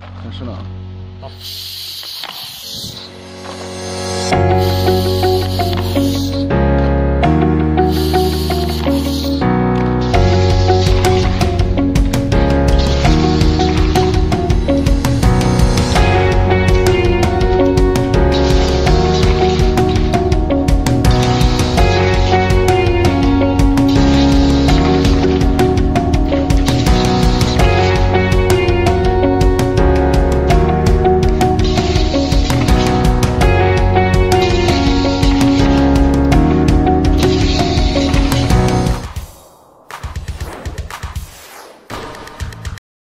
但是呢，